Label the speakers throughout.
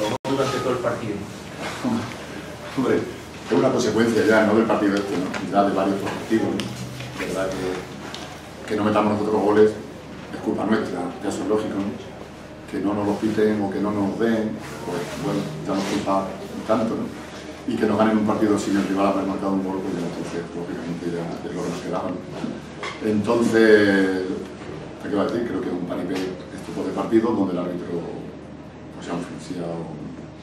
Speaker 1: no durante todo el partido.
Speaker 2: Hombre, es una consecuencia ya, no del partido este, ¿no? ya de varios objetivos. ¿no? De verdad que, que no metamos nosotros goles es culpa nuestra, ya eso es lógico, ¿no? Que no nos lo piten o que no nos den, pues bueno, ya nos culpa tanto, ¿no? Y que nos ganen un partido sin el rival haber marcado un gol, pues ya entonces, lógicamente, ya es lo que nos quedaba, ¿no? Entonces, ¿qué va a decir? Creo que un paripé este de partido donde el árbitro ha influenciado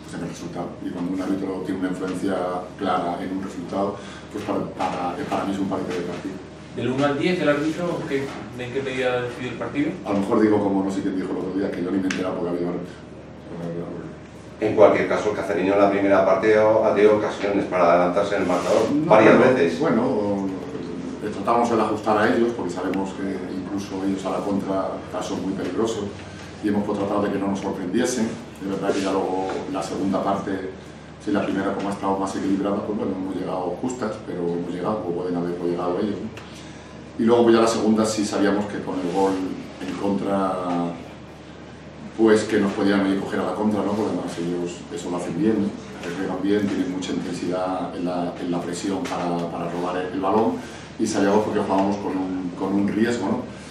Speaker 2: pues, en el resultado. Y cuando un árbitro tiene una influencia clara en un resultado, pues para, para, para mí es un paripé de partido.
Speaker 1: Del 1 al 10, el árbitro, ¿qué, ¿en qué medida decidió el partido?
Speaker 2: A lo mejor digo como no sé quién dijo el otro día, que yo ni me enteraba porque había árbitro.
Speaker 3: En cualquier caso, el Cacerino en la primera parte ha tenido ocasiones para adelantarse en el marcador
Speaker 2: No,
Speaker 3: varias
Speaker 2: bueno,
Speaker 3: veces.
Speaker 2: Bueno, eh, tratamos de ajustar a ellos porque sabemos que incluso ellos a la contra son muy peligrosos y hemos pues, tratado de que no nos sorprendiesen. De verdad que ya luego la segunda parte, si la primera como ha estado más equilibrada, pues bueno, hemos llegado justas, pero hemos llegado, como pueden haber llegado ellos. ¿no? Y luego pues ya la segunda sí sabíamos que con el gol en contra, pues que nos podían ir coger a la contra, ¿no? Porque además ellos eso lo hacen bien, ¿no? Bien, tienen mucha intensidad en la, en la presión para, para robar el balón y sabíamos porque jugábamos con un, con un riesgo, ¿no?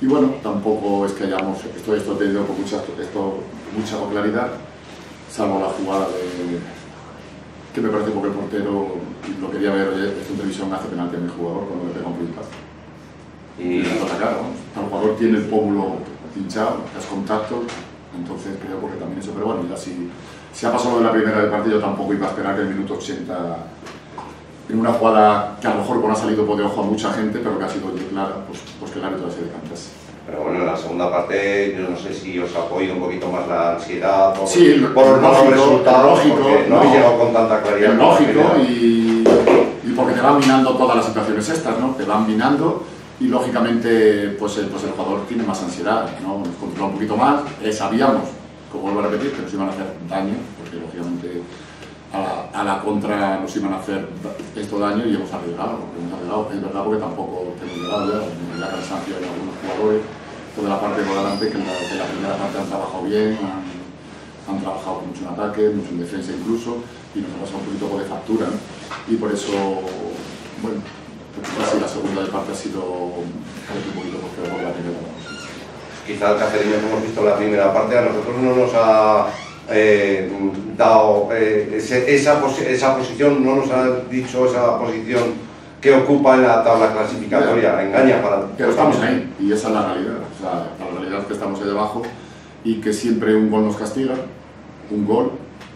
Speaker 2: Y bueno, tampoco es que hayamos, esto, esto tenido con mucha, esto, mucha claridad, salvo la jugada de, que me parece porque el portero lo quería ver, oye, esta televisión hace penalti a mi jugador cuando le pega un pintazo.
Speaker 3: Y
Speaker 2: la cara, ¿no? El jugador tiene el pómulo hinchado, los contactos, entonces creo que también eso, pero bueno, ya si, si ha pasado de la primera del partido tampoco iba a esperar que el minuto 80 en una jugada que a lo mejor no ha salido por de ojo a mucha gente, pero que ha sido clara, pues, pues que el árbitro se decantase.
Speaker 3: Pero bueno, en la segunda parte yo no sé si os ha apoyado un poquito más la ansiedad por,
Speaker 2: Sí,
Speaker 3: por los malos
Speaker 2: lógico,
Speaker 3: resultados,
Speaker 2: lógico,
Speaker 3: porque no,
Speaker 2: no.
Speaker 3: habéis llegado con tanta claridad.
Speaker 2: Es lógico y, y porque te van minando todas las situaciones estas, ¿no? Te van minando y lógicamente pues el, pues el jugador tiene más ansiedad, ¿no? Controla un poquito más, eh, sabíamos, como vuelvo a repetir, que nos iban a hacer daño, porque lógicamente a la, la contra nos iban a hacer esto daño y hemos arriesgado, porque hemos arriesgado, es verdad porque tampoco hemos llegado ya, ya cansancio en algunos jugadores, toda la parte por delante que en la, la primera parte han trabajado bien, han, trabajado mucho en ataque, mucho en defensa incluso, y nos ha pasado un poquito de factura, y por eso, bueno, pues quizás sí, la segunda parte ha sido un poquito por peor que la primera.
Speaker 3: Quizá el Cacerino que hemos visto en la primera parte a nosotros no nos ha eh, dado eh, ese- esa, posi- esa posición, no nos ha dicho esa posición que ocupa en la tabla clasificatoria, engaña para...
Speaker 2: Pero estamos ahí, y esa es la realidad. O sea, la realidad es que estamos ahí debajo y que siempre un gol nos castiga, un gol,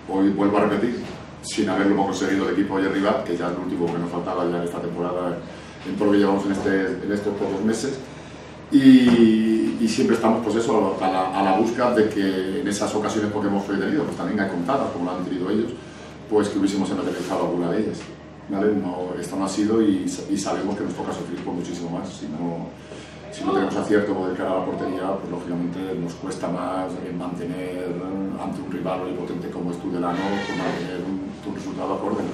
Speaker 2: hoy vuelvo a repetir, sin haberlo conseguido el equipo hoy arriba, que ya es lo último que nos faltaba ya en esta temporada, en todo lo que llevamos en, este, en estos pocos meses. Y, y siempre estamos pues eso, a la, a la búsqueda de que en esas ocasiones porque hemos tenido, pues también hay contadas, como lo han tenido ellos, pues que hubiésemos materializado alguna de ellas. ¿vale? No, esto no ha sido y, y sabemos que nos toca sufrir por muchísimo más. Si no, si no tenemos acierto de cara a la portería, pues lógicamente nos cuesta más mantener ante un rival potente como es Tudelano, pues mantener un, un resultado acorde.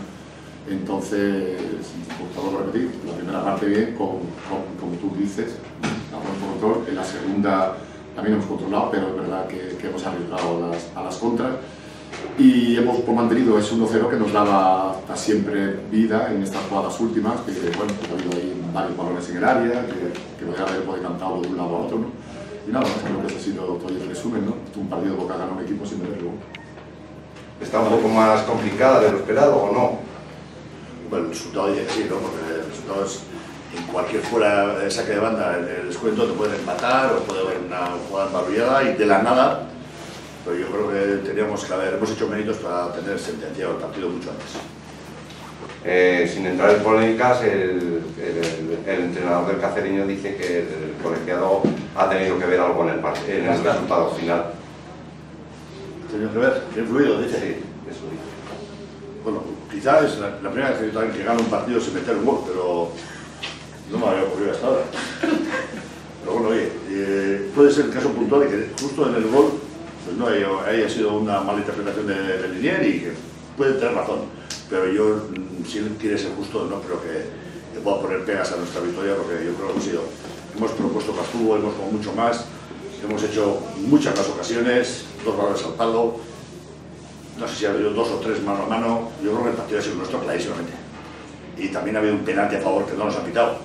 Speaker 2: Entonces, por todo repetir, la primera parte bien, como, como, como tú dices, buen promotor, en la segunda también hemos controlado, pero es verdad que, que hemos arriesgado a las, a las contras y hemos pues, mantenido ese 1-0 que nos daba hasta siempre vida en estas jugadas últimas, que bueno, pues, ha habido ahí varios balones en el área, que, que podría haber podido cantado de un lado a otro, ¿no? Y nada, más creo que ese ha sido todo el resumen, ¿no? Un partido boca gana un equipo sin verlo.
Speaker 3: ¿Está un poco más complicada de lo esperado o no?
Speaker 4: Bueno, el resultado que sí, ¿no? Porque el resultado es en cualquier fuera de saque de banda, en el descuento te pueden empatar o puede haber una jugada embarullada y de la nada, pero yo creo que teníamos que haber, hemos hecho méritos para tener sentenciado el partido mucho antes.
Speaker 3: Eh, sin entrar en polémicas, el, el- el entrenador del Cacereño dice que el colegiado ha tenido que ver algo en el, en el resultado final.
Speaker 4: Tenía que ver, qué influido, dice.
Speaker 3: Sí, eso dice.
Speaker 4: Bueno, quizás es la, la primera vez que que gano un partido sin meter un gol, pero no me había ocurrido hasta ahora. Pero bueno, oye, eh, puede ser el caso puntual y que justo en el gol pues no haya, haya sido una mala interpretación de, de Linier y que puede tener razón. Pero yo, mm, si él quiere ser justo, no creo que, que pueda poner pegas a nuestra victoria porque yo creo que hemos sido, hemos propuesto más fútbol, hemos jugado mucho más, hemos hecho muchas más ocasiones, dos balones al palo, no sé si ha habido dos o tres mano a mano, yo creo que el partido ha sido nuestro clarísimamente. Y también ha habido un penalti a favor que no nos ha pitado,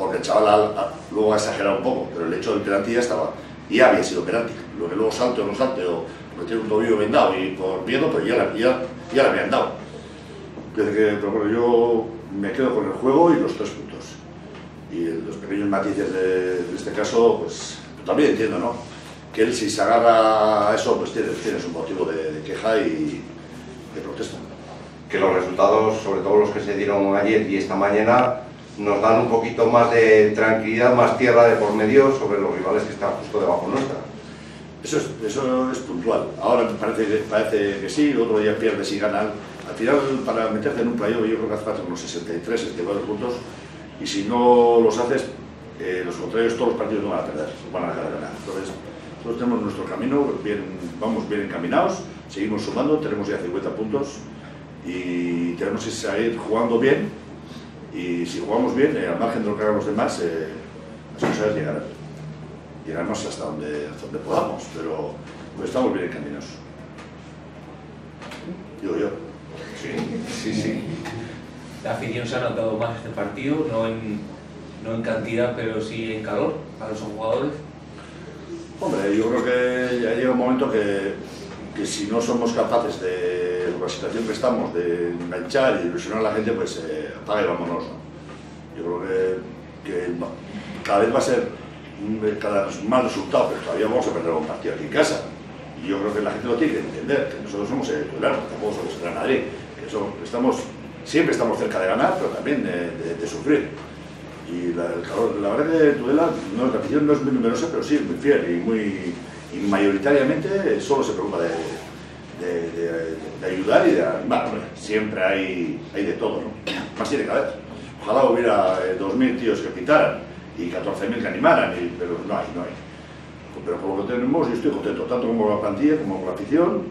Speaker 4: porque el chaval ha- ha- luego ha exagerado un poco, pero el hecho del penalti ya estaba, y ya había sido penalti. Lo que luego salte o no salte, o tiene un tobillo vendado y por miedo, pero ya, la- ya, ya le habían dado. Desde que, pero bueno, yo me quedo con el juego y los tres puntos. Y los pequeños matices de, de este caso, pues también entiendo, ¿no? Que él si se agarra a eso, pues tienes, tienes un motivo de, de queja y de protesta.
Speaker 3: que los resultados, sobre todo los que se dieron ayer y esta mañana, nos dan un poquito más de tranquilidad, más tierra de por medio sobre los rivales que están justo debajo nuestra.
Speaker 4: Eso es, eso es puntual. Ahora parece parece que sí, otro día pierdes y ganan. Al final, para meterte en un playoff, yo creo que hace falta unos 63, 64 puntos. Y si no los haces, eh, los contrarios, todos los partidos no van a perder, van a dejar de ganar. Entonces, nosotros tenemos nuestro camino, bien, vamos bien encaminados, seguimos sumando, tenemos ya 50 puntos y tenemos que seguir jugando bien. Y si jugamos bien, eh, al margen de lo que hagan los demás, eh, las cosas llegarán llegaremos hasta donde, hasta donde podamos, pero pues estamos bien encaminados. Digo yo.
Speaker 3: Sí, sí, sí.
Speaker 1: La afición se ha notado más este partido, no en, no en cantidad, pero sí en calor para los jugadores.
Speaker 4: Hombre, yo creo que ya llega un momento que, que si no somos capaces de, la situación que estamos, de enganchar y ilusionar a la gente, pues eh, apaga y vámonos. ¿no? Yo creo que, cada vez va a ser cada vez más resultado, pero todavía vamos a perder un partido aquí en casa. Y yo creo que la gente lo tiene que entender, que nosotros somos el titular, tampoco somos el Madrid, que estamos, siempre estamos cerca de ganar, pero también de, sufrir. Y la, el la verdad que Tudela, no, la afición no es muy numerosa, pero sí es muy fiel y, muy, y mayoritariamente solo se preocupa de, de- de- de ayudar y de animar. hombre. Siempre hay, hay de todo, ¿no? Más tiene que haber. Ojalá hubiera eh, 2.000 tíos que pitaran y 14.000 que animaran, y- pero no hay, no hay. Pero por lo que tenemos yo estoy contento, tanto como con la plantilla como con la afición.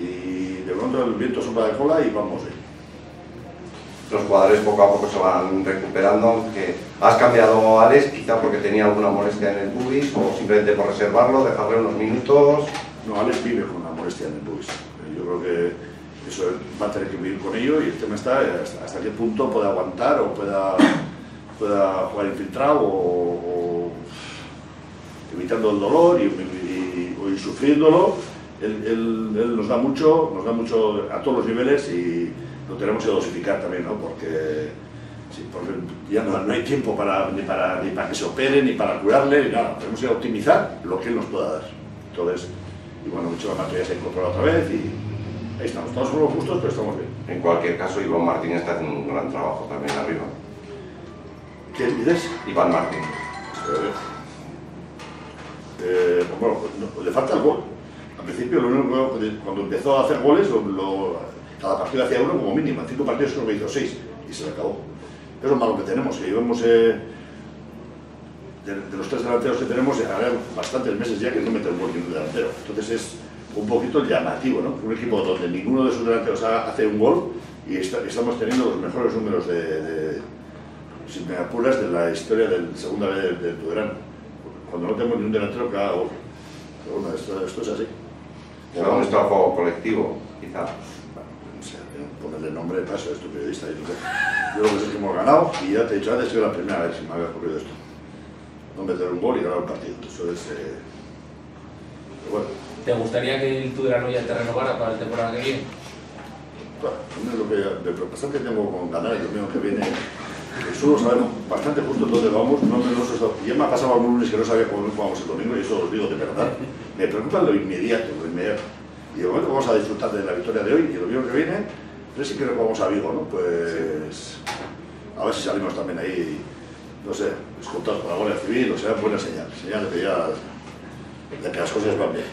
Speaker 4: Y de pronto el viento sopla de cola y vamos bien.
Speaker 3: Los jugadores poco a poco se van recuperando, aunque has cambiado a Alex, quizá porque tenía alguna molestia en el pubis o simplemente por reservarlo, dejarle unos minutos.
Speaker 4: No, Alex vive con en pubis. Yo creo que eso va a tener que vivir con ello y el tema está hasta, hasta qué punto puede aguantar o pueda, pueda jugar infiltrado o, o evitando el dolor y, y- y- y sufriéndolo. Él, él- él nos da mucho, nos da mucho a todos los niveles y lo tenemos que dosificar también, ¿no? Porque, sí, porque ya no, no hay tiempo para, ni, para, ni para que se opere, ni para curarle, ni nada. Tenemos que optimizar lo que él nos pueda dar. Entonces, y bueno, mucho la ya se ha incorporado otra vez y ahí estamos. Todos somos justos, pero estamos bien.
Speaker 3: En cualquier caso, Iván Martín está haciendo un gran trabajo también arriba.
Speaker 4: ¿Qué dices?
Speaker 3: Iván Martín.
Speaker 4: Eh, bueno, no, le falta el gol. Al principio, lo único que- cuando empezó a hacer goles, lo- lo- cada partido hacía uno como mínimo. En cinco partidos creo que hizo seis y se le acabó. Es lo malo que tenemos, que llevamos eh, de, de los tres delanteros que tenemos, ahora bastantes meses ya que no mete un gol ningún delantero. Entonces es un poquito llamativo, ¿no? Un equipo donde ninguno de sus delanteros hace un gol y está- estamos teniendo los mejores números de, de- si me apuras, de la historia del segunda vez del, del. Cuando no tenemos ni un delantero que haga gol. Pero bueno, esto, esto es así.
Speaker 3: Será un trabajo colectivo, quizá.
Speaker 4: No sé, ponerle nombre paso, esto periodista. Yo. Yo lo que sé es que hemos ganado y ya te he dicho antes que es la primera vez que me había ocurrido esto. No meter un gol y ganar un partido. Eso es. eh, Pero bueno,
Speaker 1: ¿Te gustaría que el Tudelano ya te renovara para la temporada que viene?
Speaker 4: mí lo que de tengo con ganar el domingo que viene. Solo sabemos bastante justo dónde vamos. No, no, no, ya me ha pasado algún lunes que no sabía cómo jugamos el domingo y eso os digo de verdad. Me preocupa lo inmediato, lo inmediato. Y de momento vamos a disfrutar de la victoria de hoy y el domingo que viene, no sé si creo que vamos a Vigo, ¿no? Pues a ver si salimos también ahí, no sé, escoltados por la Guardia Civil, o sea, buena señal, señal de que ya de que las cosas van bien.